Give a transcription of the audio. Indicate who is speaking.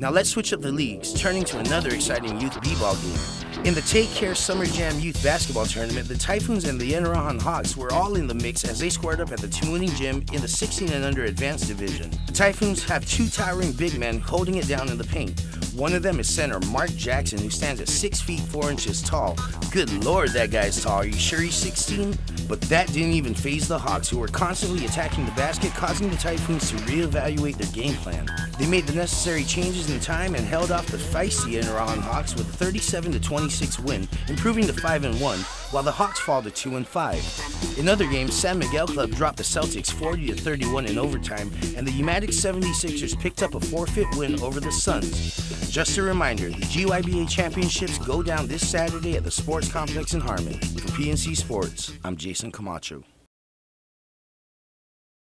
Speaker 1: Now let's switch up the leagues, turning to another exciting youth b-ball game. In the TakeCare Summer Jam Youth Basketball Tournament, the Typhoons and the Inarajan Hawks were all in the mix as they squared up at the Tamuning Gym in the 16 and under advanced division. The Typhoons have two towering big men holding it down in the paint. One of them is center Mark Jackson, who stands at 6 feet 4 inches tall. Good lord, that guy's tall. Are you sure he's 16? But that didn't even phase the Hawks, who were constantly attacking the basket, causing the Typhoons to reevaluate their game plan. They made the necessary changes in time and held off the feisty Inarajan Hawks with a 37 26 win, improving to 5 1, while the Hawks fall to 2 5. In other games, San Miguel Club dropped the Celtics 40 31 in overtime, and the Umatac 76ers picked up a forfeit win over the Suns. Just a reminder, the GYBA Championships go down this Saturday at the Sports Complex in Harmon. For PNC Sports, I'm Jason Camacho.